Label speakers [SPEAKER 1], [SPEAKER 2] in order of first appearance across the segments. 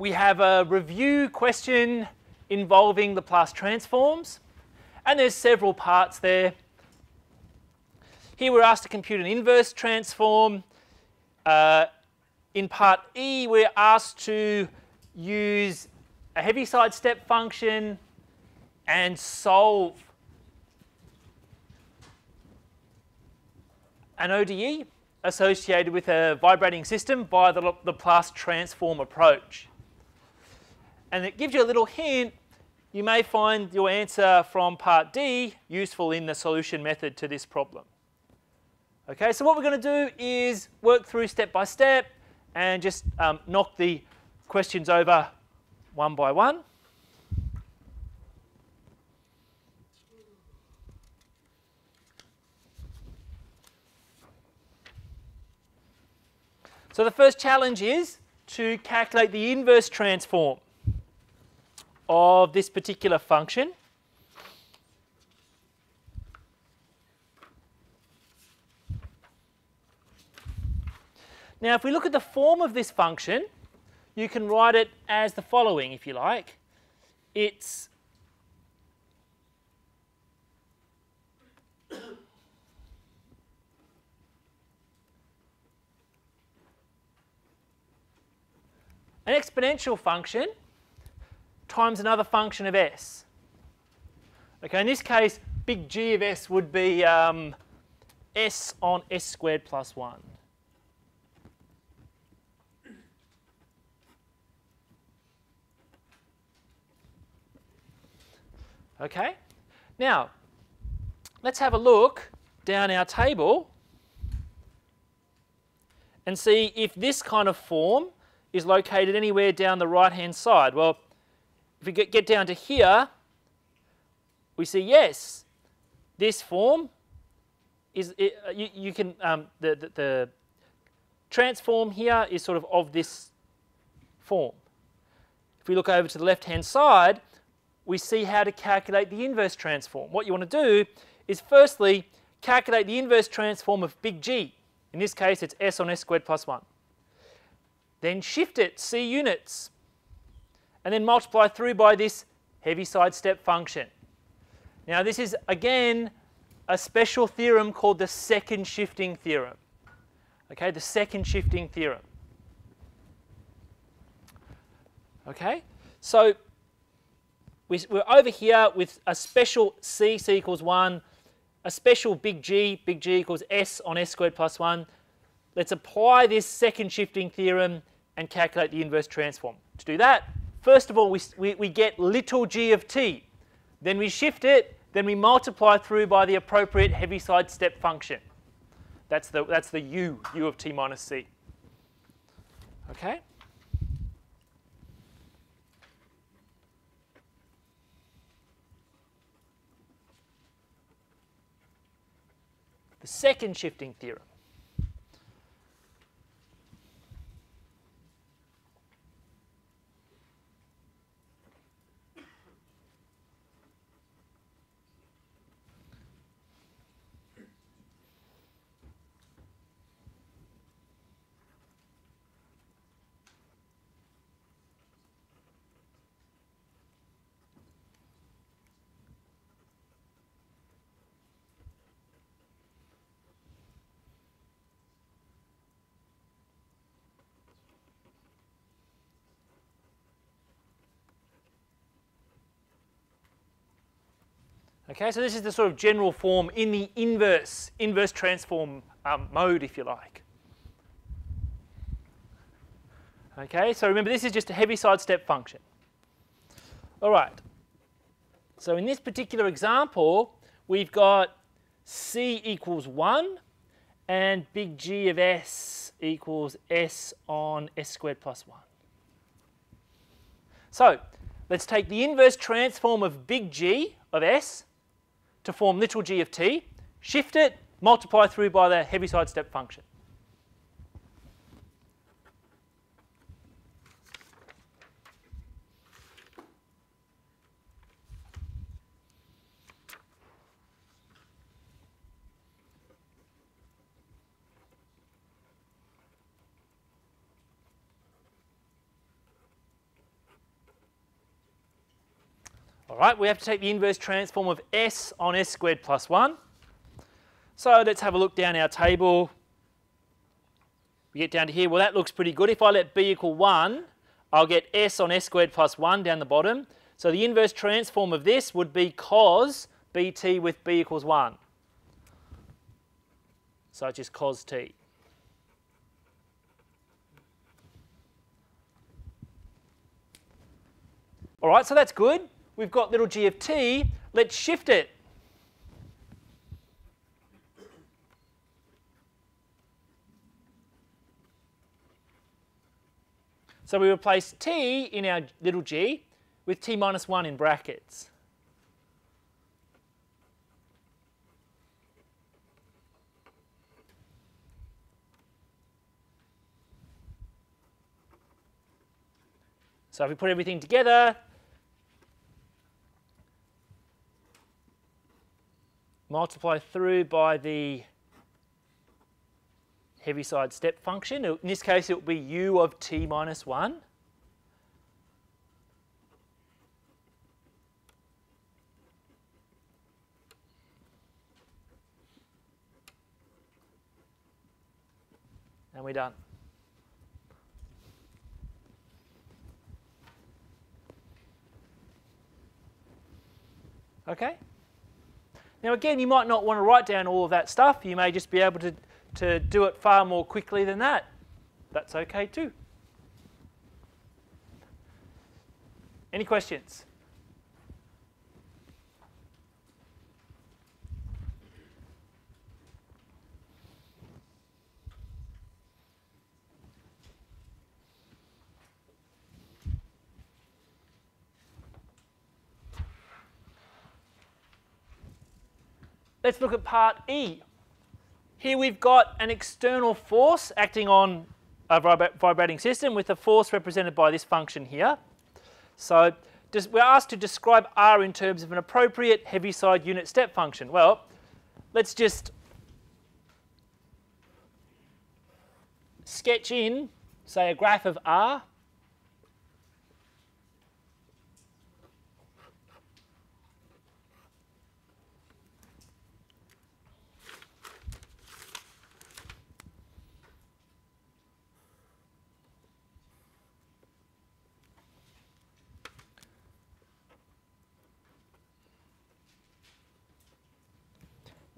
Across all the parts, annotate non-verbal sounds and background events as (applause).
[SPEAKER 1] we have a review question involving the Laplace transforms, and there's several parts there. Here we're asked to compute an inverse transform. Uh, in part E, we're asked to use a Heaviside step function and solve an ODE associated with a vibrating system via the Laplace transform approach. And it gives you a little hint. You may find your answer from part D useful in the solution method to this problem. Okay, so what we're going to do is work through step by step and just um, knock the questions over one by one. So the first challenge is to calculate the inverse transform of this particular function. Now, if we look at the form of this function, you can write it as the following, if you like. It's an exponential function times another function of s. Okay, in this case, big G of s would be um, s on s squared plus 1. Okay, now let's have a look down our table and see if this kind of form is located anywhere down the right hand side. Well, if we get, down to here, we see yes, this form is, it, uh, you, you, can, um, the, the, the transform here is sort of of this form. If we look over to the left hand side, we see how to calculate the inverse transform. What you want to do is firstly calculate the inverse transform of big G. In this case, it's s on s squared plus 1. Then shift it, c units, and then multiply through by this Heaviside step function. Now this is, again, a special theorem called the second shifting theorem. Okay, the second shifting theorem. Okay, so we, are over here with a special C, C equals 1, a special big G, big G equals S on S squared plus 1. Let's apply this second shifting theorem and calculate the inverse transform. To do that, first of all, we, we, we get little g of t. Then we shift it, then we multiply through by the appropriate Heaviside step function. That's the, that's the u, u of t minus c. Okay? the second shifting theorem. Okay, so this is the sort of general form in the inverse, inverse transform um, mode, if you like. Okay, so remember this is just a Heaviside step function. All right, so in this particular example, we've got C equals 1 and big G of S equals S on S squared plus 1. So let's take the inverse transform of big G of S to form little g of t, shift it, multiply through by the Heaviside step function. Right, we have to take the inverse transform of s on s squared plus 1. So let's have a look down our table. We get down to here. Well, that looks pretty good. If I let b equal 1, I'll get s on s squared plus 1 down the bottom. So the inverse transform of this would be cos bt with b equals 1. So it's just cos t. All right, so that's good. We've got little g of t. Let's shift it. So we replace t in our little g with t minus 1 in brackets. So if we put everything together, multiply through by the Heaviside step function. In this case, it will be u of t minus 1. And we're done. Okay? Now again, you might not want to write down all of that stuff. You may just be able to to do it far more quickly than that, that's okay too. Any questions? Let's look at part E. Here we've got an external force acting on a vibrating system with a force represented by this function here. So we're asked to describe R in terms of an appropriate Heaviside unit step function. Well, let's just sketch in, say, a graph of R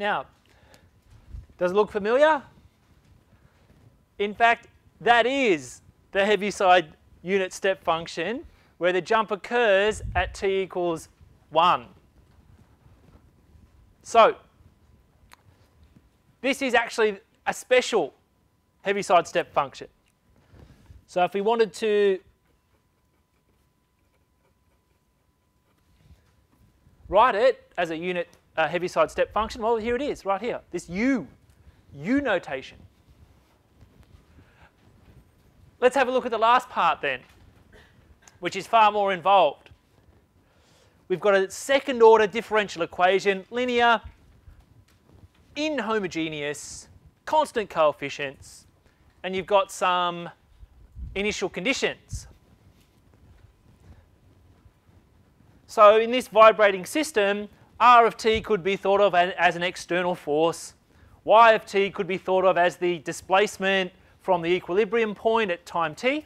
[SPEAKER 1] Now, does it look familiar? In fact, that is the Heaviside unit step function where the jump occurs at t equals 1. So, this is actually a special Heaviside step function. So if we wanted to write it as a unit uh, Heaviside step function? Well, here it is, right here, this U, U notation. Let's have a look at the last part then, which is far more involved. We've got a second order differential equation, linear, inhomogeneous, constant coefficients, and you've got some initial conditions. So in this vibrating system, R of t could be thought of as an external force. Y of t could be thought of as the displacement from the equilibrium point at time t.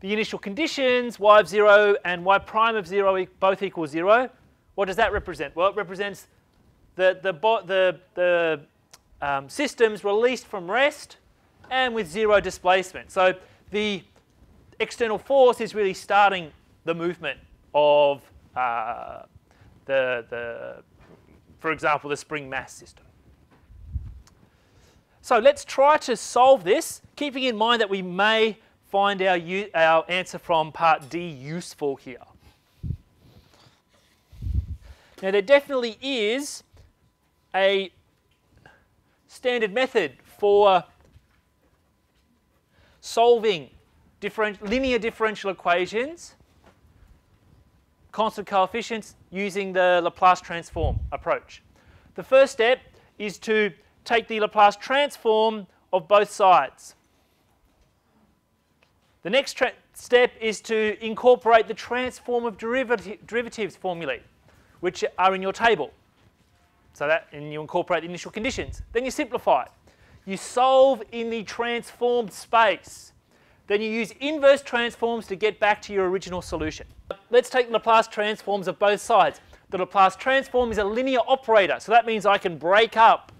[SPEAKER 1] The initial conditions, y of 0 and y prime of 0 both equal 0. What does that represent? Well, it represents the, the, the, the um, systems released from rest and with zero displacement. So the external force is really starting the movement of uh, the, the, for example, the spring mass system. So let's try to solve this, keeping in mind that we may find our, our answer from part D useful here. Now there definitely is a standard method for solving different, linear differential equations constant coefficients using the Laplace transform approach. The first step is to take the Laplace transform of both sides. The next step is to incorporate the transform of derivati derivatives formulae, which are in your table. So that, and you incorporate the initial conditions. Then you simplify. You solve in the transformed space. Then you use inverse transforms to get back to your original solution. Let's take Laplace transforms of both sides. The Laplace transform is a linear operator, so that means I can break up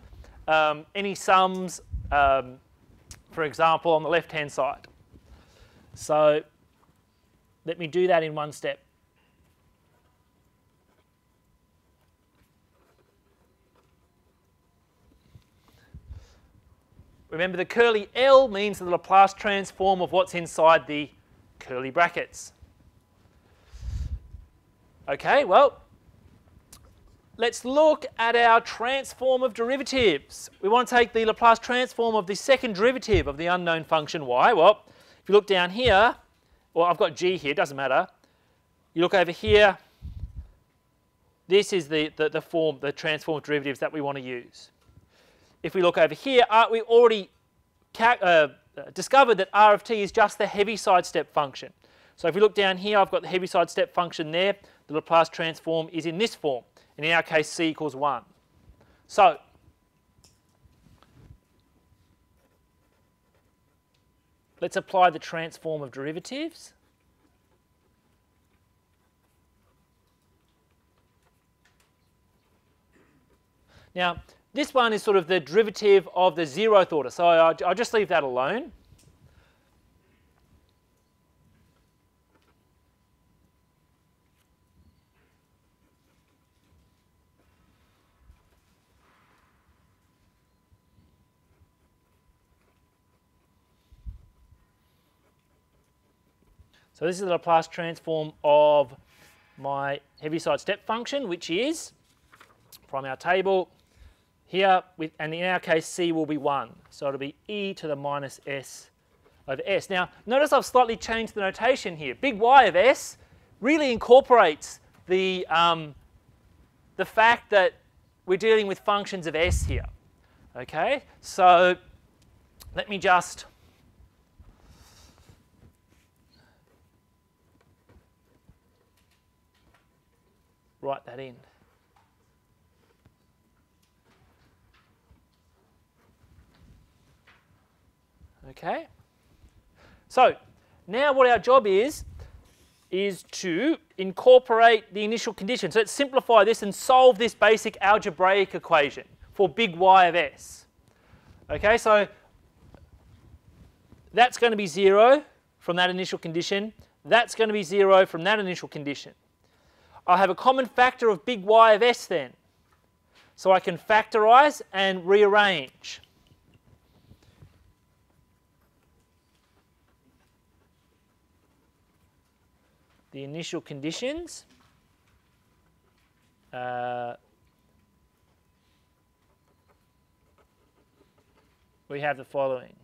[SPEAKER 1] um, any sums, um, for example, on the left-hand side. So let me do that in one step. Remember the curly L means the Laplace transform of what's inside the curly brackets. Okay, well, let's look at our transform of derivatives. We want to take the Laplace transform of the second derivative of the unknown function y. Well, if you look down here, well, I've got g here, doesn't matter. You look over here, this is the, the, the form, the transform of derivatives that we want to use if we look over here, uh, we already uh, discovered that r of t is just the Heaviside step function. So if we look down here, I've got the Heaviside step function there. The Laplace transform is in this form. And in our case, c equals 1. So let's apply the transform of derivatives. Now, this one is sort of the derivative of the zeroth order, so I'll, I'll just leave that alone. So this is the Laplace transform of my Heaviside step function, which is, from our table, here, with, and in our case, c will be 1. So it'll be e to the minus s over s. Now, notice I've slightly changed the notation here. Big Y of s really incorporates the, um, the fact that we're dealing with functions of s here. Okay, so let me just write that in. Okay? So, now what our job is, is to incorporate the initial condition. So let's simplify this and solve this basic algebraic equation for big Y of S. Okay, so that's going to be 0 from that initial condition. That's going to be 0 from that initial condition. I have a common factor of big Y of S then. So I can factorize and rearrange. The initial conditions uh, we have the following.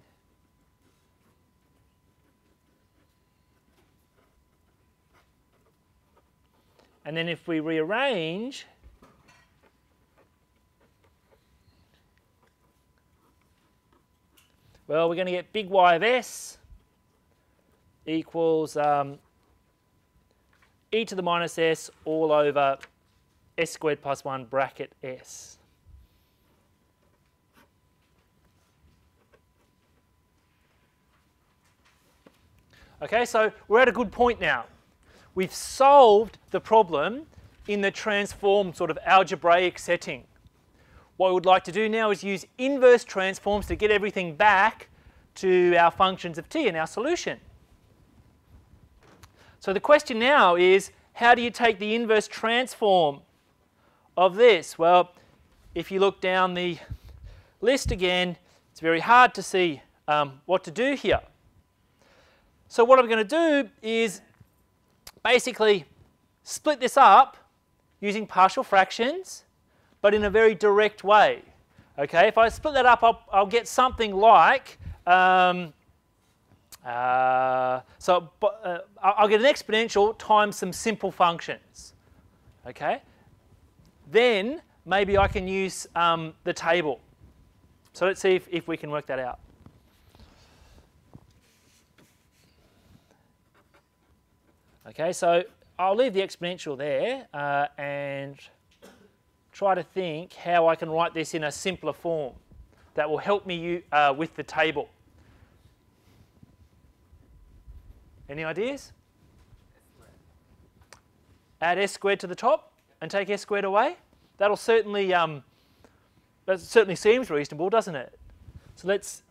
[SPEAKER 1] And then if we rearrange, well, we're going to get big Y of S equals um, e to the minus s all over s squared plus 1 bracket s. Okay, so we're at a good point now. We've solved the problem in the transform sort of algebraic setting. What we would like to do now is use inverse transforms to get everything back to our functions of t in our solution. So the question now is, how do you take the inverse transform of this? Well, if you look down the list again, it's very hard to see um, what to do here. So what I'm going to do is basically split this up using partial fractions, but in a very direct way. Okay, if I split that up, I'll, I'll get something like um, uh, so uh, I'll get an exponential times some simple functions. Okay? Then maybe I can use um, the table. So let's see if, if we can work that out. Okay, so I'll leave the exponential there uh, and try to think how I can write this in a simpler form that will help me uh, with the table. Any ideas? Add s squared to the top and take s squared away. That'll certainly, um, that certainly seems reasonable, doesn't it? So let's,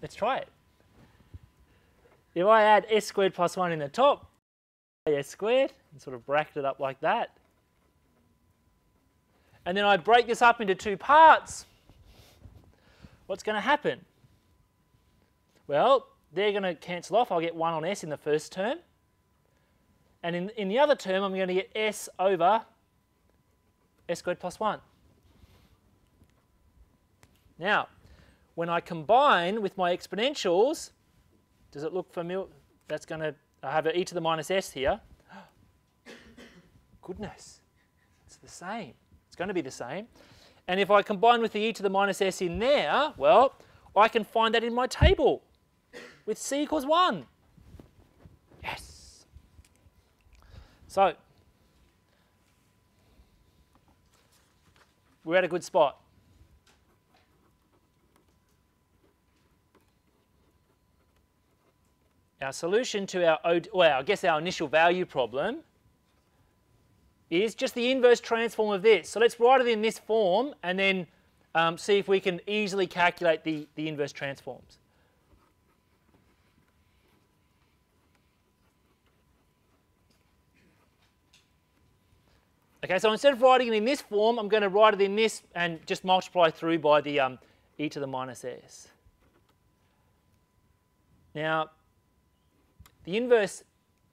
[SPEAKER 1] let's try it. If I add s squared plus 1 in the top, s squared, and sort of bracket it up like that. And then I break this up into two parts. What's going to happen? Well, they're going to cancel off. I'll get 1 on s in the first term. And in, in the other term, I'm going to get s over s squared plus 1. Now, when I combine with my exponentials, does it look familiar? That's going to I have e to the minus s here. (gasps) Goodness, it's the same. It's going to be the same. And if I combine with the e to the minus s in there, well, I can find that in my table with c equals 1. Yes. So, we're at a good spot. Our solution to our, well, I guess our initial value problem is just the inverse transform of this. So let's write it in this form and then um, see if we can easily calculate the, the inverse transforms. Okay, so instead of writing it in this form, I'm going to write it in this and just multiply through by the um, e to the minus s. Now, the inverse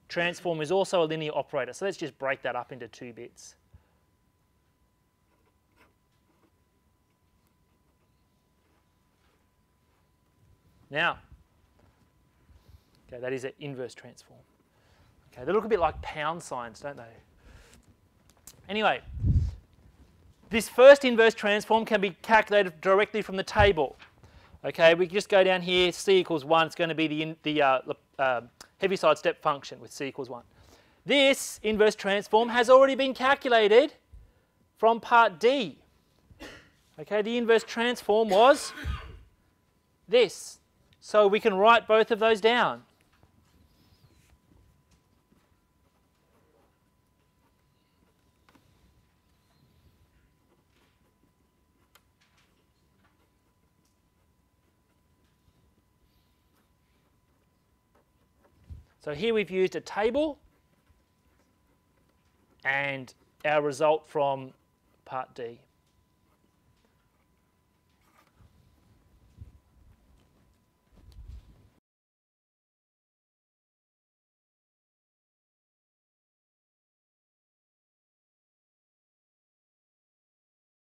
[SPEAKER 1] transform is also a linear operator, so let's just break that up into two bits. Now, okay, that is an inverse transform. Okay, they look a bit like pound signs, don't they? Anyway, this first inverse transform can be calculated directly from the table. Okay, we just go down here, c equals 1, it's going to be the, the uh, uh, Heaviside step function with c equals 1. This inverse transform has already been calculated from part D. Okay, the inverse transform was this. So we can write both of those down. So here we've used a table and our result from part D.